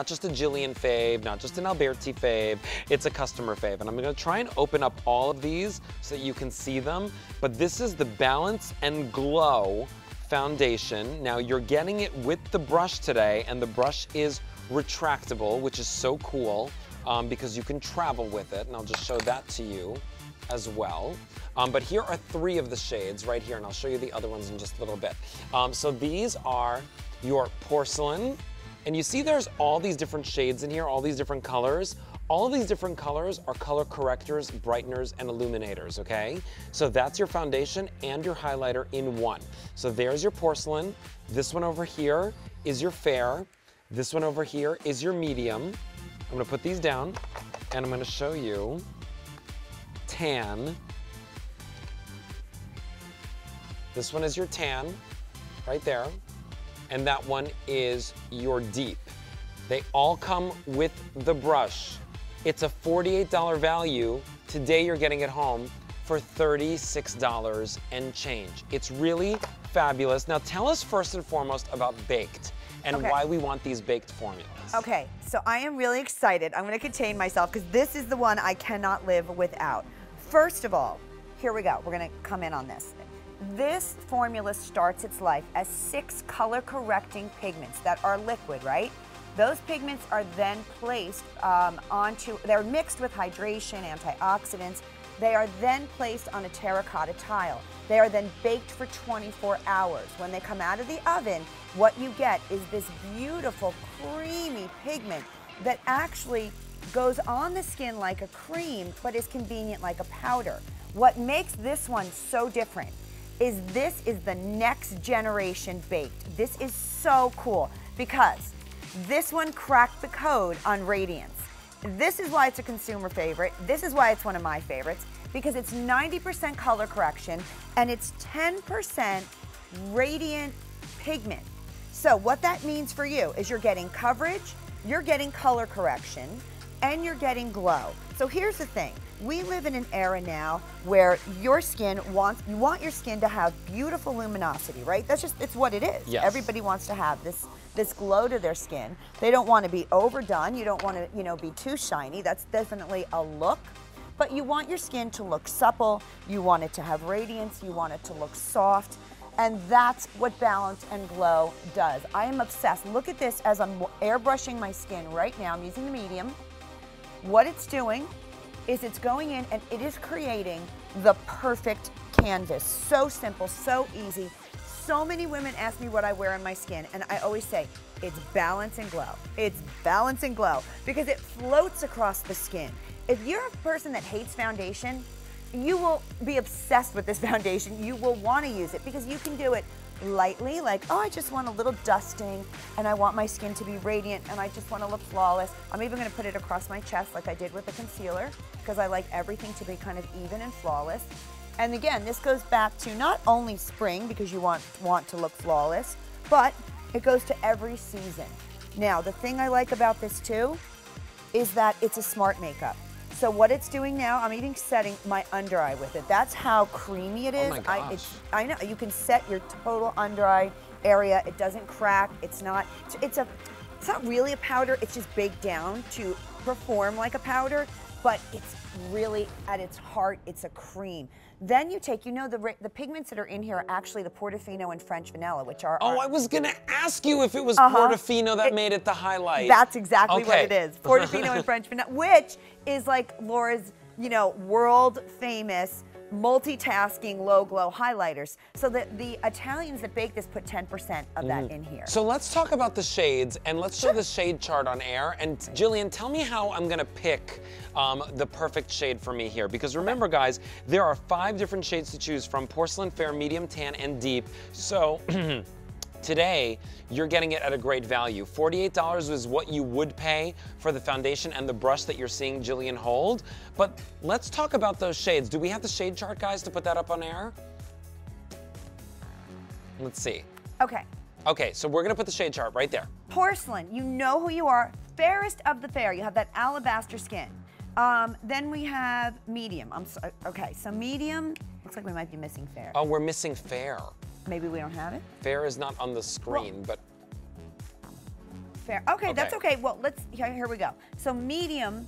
Not just a Jillian fave, not just an Alberti fave, it's a customer fave. And I'm gonna try and open up all of these so that you can see them. But this is the Balance and Glow foundation. Now you're getting it with the brush today and the brush is retractable, which is so cool um, because you can travel with it. And I'll just show that to you as well. Um, but here are three of the shades right here and I'll show you the other ones in just a little bit. Um, so these are your porcelain, and you see there's all these different shades in here, all these different colors. All these different colors are color correctors, brighteners, and illuminators, okay? So that's your foundation and your highlighter in one. So there's your porcelain. This one over here is your fair. This one over here is your medium. I'm gonna put these down and I'm gonna show you tan. This one is your tan, right there and that one is your deep. They all come with the brush. It's a $48 value. Today you're getting it home for $36 and change. It's really fabulous. Now tell us first and foremost about baked and okay. why we want these baked formulas. Okay, so I am really excited. I'm gonna contain myself because this is the one I cannot live without. First of all, here we go. We're gonna come in on this. This formula starts its life as six color correcting pigments that are liquid, right? Those pigments are then placed um, onto, they're mixed with hydration, antioxidants. They are then placed on a terracotta tile. They are then baked for 24 hours. When they come out of the oven, what you get is this beautiful creamy pigment that actually goes on the skin like a cream, but is convenient like a powder. What makes this one so different is this is the next generation baked. This is so cool because this one cracked the code on radiance. This is why it's a consumer favorite. This is why it's one of my favorites because it's 90% color correction and it's 10% radiant pigment. So what that means for you is you're getting coverage, you're getting color correction, and you're getting glow. So here's the thing. We live in an era now where your skin wants, you want your skin to have beautiful luminosity, right? That's just, it's what it is. Yes. Everybody wants to have this, this glow to their skin. They don't want to be overdone. You don't want to, you know, be too shiny. That's definitely a look. But you want your skin to look supple. You want it to have radiance. You want it to look soft. And that's what Balance and Glow does. I am obsessed. Look at this as I'm airbrushing my skin right now. I'm using the medium. What it's doing is it's going in and it is creating the perfect canvas. So simple, so easy. So many women ask me what I wear on my skin and I always say, it's balance and glow. It's balance and glow because it floats across the skin. If you're a person that hates foundation, you will be obsessed with this foundation. You will want to use it because you can do it lightly, like, oh, I just want a little dusting and I want my skin to be radiant and I just want to look flawless. I'm even going to put it across my chest like I did with the concealer because I like everything to be kind of even and flawless. And again, this goes back to not only spring because you want, want to look flawless, but it goes to every season. Now, the thing I like about this too is that it's a smart makeup. So what it's doing now, I'm even setting my under eye with it. That's how creamy it oh. Oh my gosh. I, it's, I know, you can set your total under eye area. It doesn't crack. It's not, it's a, it's not really a powder. It's just baked down to perform like a powder, but it's really, at its heart, it's a cream. Then you take, you know, the, the pigments that are in here are actually the Portofino and French vanilla, which are. Oh, I was gonna ask you if it was uh -huh. Portofino that it, made it the highlight. That's exactly okay. what it is. Portofino and French vanilla, which is like Laura's, you know, world famous multitasking low glow highlighters. So the, the Italians that bake this put 10% of mm. that mm-hmm. in here. So let's talk about the shades and let's show the shade chart on air. And Jillian, tell me how I'm gonna pick um, the perfect shade for me here. Because remember guys, there are five different shades to choose from, porcelain, fair, medium, tan, and deep. So Today, you're getting it at a great value. $48 is what you would pay for the foundation and the brush that you're seeing Jillian hold. But let's talk about those shades. Do we have the shade chart, guys, to put that up on air? Let's see. Okay. Okay, so we're gonna put the shade chart right there. Porcelain, you know who you are. Fairest of the fair. You have that alabaster skin. Um, then we have medium. I'm so, okay, so medium, looks like we might be missing fair. Oh, we're missing fair. Maybe we don't have it? Fair is not on the screen, well, but... Fair. Okay, that's okay. Well, let's, here, here we go. So medium,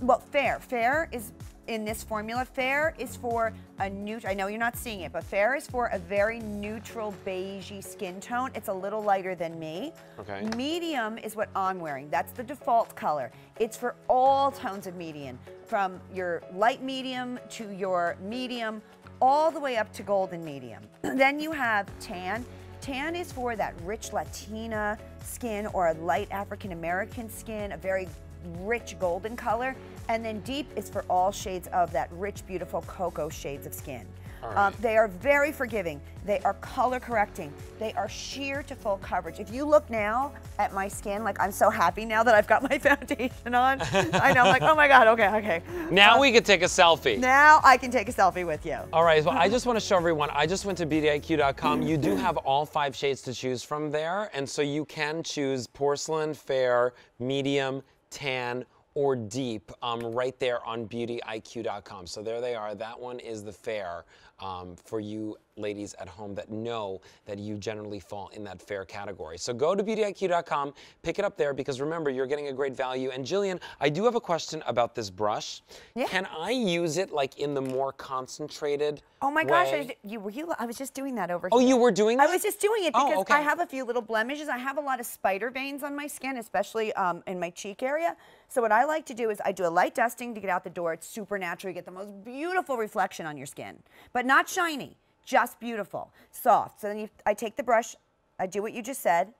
well, fair. Fair is, in this formula, fair is for a neutral, I know you're not seeing it, but fair is for a very neutral beigey skin tone. It's a little lighter than me. Okay. Medium is what I'm wearing. That's the default color. It's for all tones of medium, from your light medium to your medium, all the way up to golden medium. then you have tan. Tan is for that rich Latina skin or a light African American skin, a very rich golden color. And then deep is for all shades of that rich, beautiful cocoa shades of skin. All Um, they are very forgiving. They are color correcting. They are sheer to full coverage. If you look now at my skin, like I'm so happy now that I've got my foundation on. I know, I'm like, oh my God, okay, okay. Now we could take a selfie. Now I can take a selfie with you. All right, well, I just want to show everyone. I just went to BeautyIQ.com. You do have all five shades to choose from there, and so you can choose porcelain, fair, medium, tan, or deep um, right there on BeautyIQ.com. So there they are. That one is the fair um, for you ladies at home that know that you generally fall in that fair category. So go to BeautyIQ.com, pick it up there because remember, you're getting a great value. And Jillian, I do have a question about this brush. Yeah. Can I use it like in the more concentrated Oh my gosh, I, you, were you, I was just doing that over here. Oh, here. you were doing that? I was just doing it Oh, because okay. I have a few little blemishes. I have a lot of spider veins on my skin, especially um, in my cheek area. So what I like to do is I do a light dusting to get out the door. It's super natural. You get the most beautiful reflection on your skin, but not shiny, just beautiful, soft. So then you, I take the brush, I do what you just said,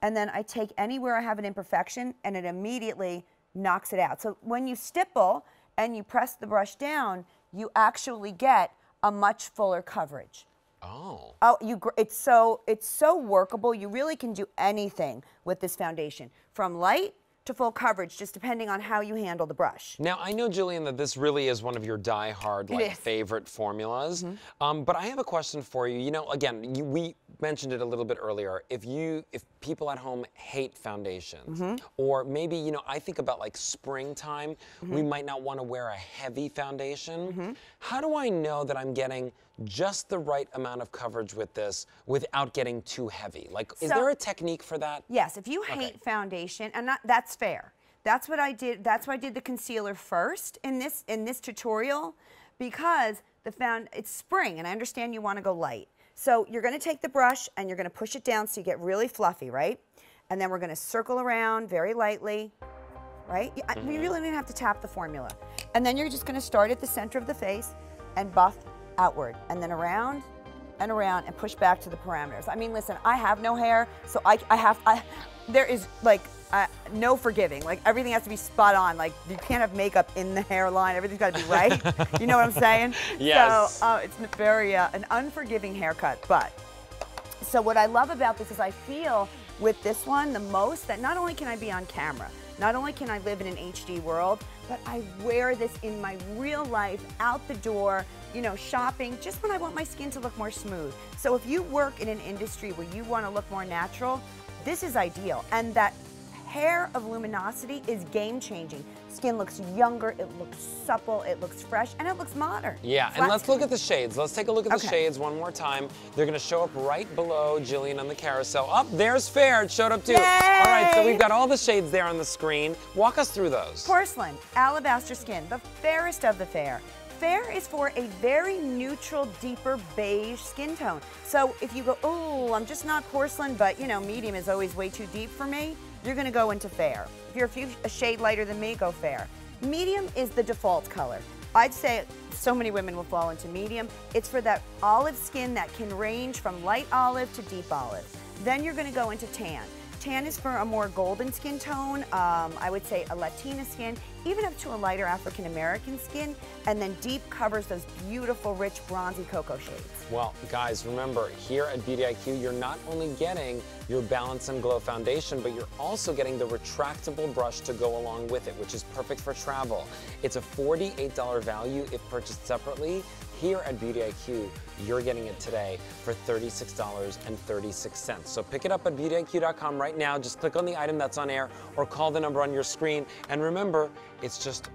and then I take anywhere I have an imperfection and it immediately knocks it out. So when you stipple and you press the brush down, you actually get a much fuller coverage. Oh. Oh, you! It's so it's so workable. You really can do anything with this foundation, from light to full coverage, just depending on how you handle the brush. Now, I know, Jillian, that this really is one of your die-hard, like, favorite formulas. Um, but I have a question for you. You know, again, you, we mentioned it a little bit earlier. If you, if people at home hate foundations, Mm-hmm. or maybe, you know, I think about like springtime, we Mm-hmm. might not want to wear a heavy foundation. How do I know that I'm getting just the right amount of coverage with this without getting too heavy? Like, is So- there a technique for that? Yes, if you hate foundation, and that, that's fair. That's what I did. That's why I did the concealer first in this in this tutorial, because the found it's spring, and I understand you want to go light. So you're going to take the brush and you're going to push it down so you get really fluffy, right? And then we're going to circle around very lightly, right? You- I- We mm-hmm. really don't have to tap the formula. And then you're just going to start at the center of the face and buff outward, and then around and around and push back to the parameters. I mean, listen, I have no hair, so I, I have, I, there is like uh, no forgiving. Like everything has to be spot on. Like you can't have makeup in the hairline. Everything's got to be right. you know what I'm saying? Yes. So uh, it's very uh, an unforgiving haircut, but so what I love about this is I feel with this one the most that not only can I be on camera, not only can I live in an HD world, but I wear this in my real life, out the door, you know, shopping, just when I want my skin to look more smooth. So if you work in an industry where you want to look more natural, this is ideal. And that hair of luminosity is game changing. Skin looks younger, it looks supple, it looks fresh, and it looks modern. Yeah, and let's look at the shades. Let's take a look at the Okay. shades one more time. They're gonna show up right below Jillian on the carousel. Up, there's Fair, it showed up too. All right, so we've got all the shades there on the screen. Walk us through those. Porcelain, alabaster skin, the fairest of the fair. Fair is for a very neutral, deeper beige skin tone. So if you go, oh, I'm just not porcelain, but you know, medium is always way too deep for me, you're gonna go into fair. If you're a few a shade lighter than me, go fair. Medium is the default color. I'd say so many women will fall into medium. It's for that olive skin that can range from light olive to deep olive. Then you're gonna go into tan. Tan is for a more golden skin tone. Um, I would say a Latina skin, even up to a lighter African American skin. And then deep covers those beautiful, rich, bronzy cocoa shades. Well, guys, remember, here at Beauty IQ, you're not only getting your Balance and Glow foundation, but you're also getting the retractable brush to go along with it, which is perfect for travel. It's a $48 value if purchased separately. Here at Beauty IQ, you're getting it today for $36.36. So pick it up at beautyiq.com right now. Just click on the item that's on air or call the number on your screen. And remember, it's just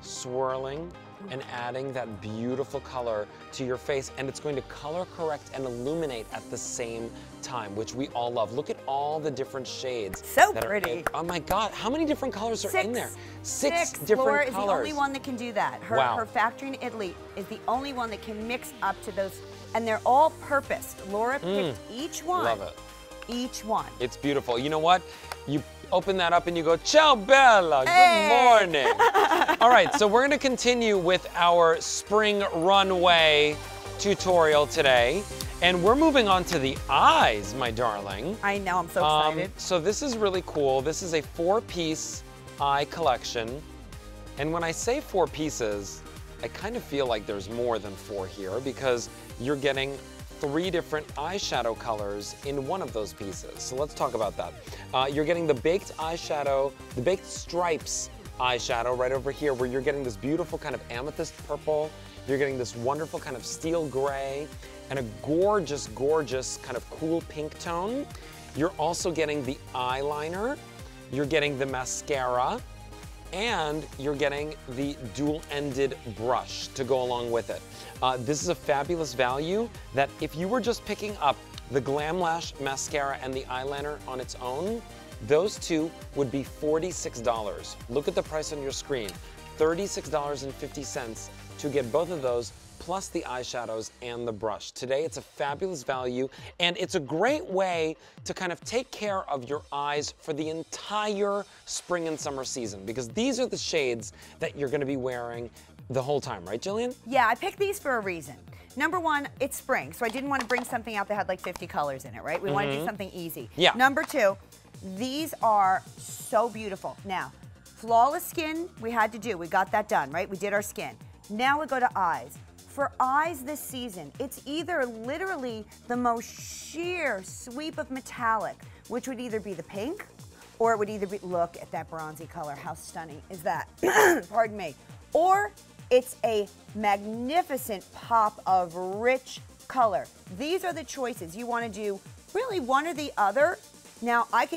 swirling and adding that beautiful color to your face. And it's going to color correct and illuminate at the same time, which we all love. Look at all the different shades. So pretty. oh my God, how many different colors are Six. in there? Six, Six. different Laura colors. is the only one that can do that. Her, Wow. her factory in Italy is the only one that can mix up to those, and they're all purposed. Laura picked each one. Mm. Love it. Each one. It's beautiful. You know what? You open that up and you go, Ciao Bella, Hey. good morning. All right, so we're gonna continue with our spring runway tutorial today. And we're moving on to the eyes, my darling. I know, I'm so Um, excited. so this is really cool. This is a four-piece eye collection. And when I say four pieces, I kind of feel like there's more than four here because you're getting three different eyeshadow colors in one of those pieces. So let's talk about that. Uh, you're getting the baked eyeshadow, the baked stripes eyeshadow right over here where you're getting this beautiful kind of amethyst purple. You're getting this wonderful kind of steel gray and a gorgeous, gorgeous kind of cool pink tone. You're also getting the eyeliner. You're getting the mascara and you're getting the dual-ended brush to go along with it. Uh, this is a fabulous value that if you were just picking up the Glam Lash mascara and the eyeliner on its own, those two would be $46. Look at the price on your screen, $36.50 to get both of those plus the eyeshadows and the brush. Today it's a fabulous value and it's a great way to kind of take care of your eyes for the entire spring and summer season because these are the shades that you're gonna be wearing the whole time, right Jillian? Yeah, I picked these for a reason. Number one, it's spring, so I didn't want to bring something out that had like 50 colors in it, right? We want to do something easy. Mm-hmm. Yeah. Number two, these are so beautiful. Now, flawless skin, we had to do. We got that done, right? We did our skin. Now we go to eyes. For eyes this season, it's either literally the most sheer sweep of metallic, which would either be the pink, or it would either be, look at that bronzy color. How stunning is that? Pardon me. Or it's a magnificent pop of rich color. These are the choices. You want to do really one or the other. Now, I can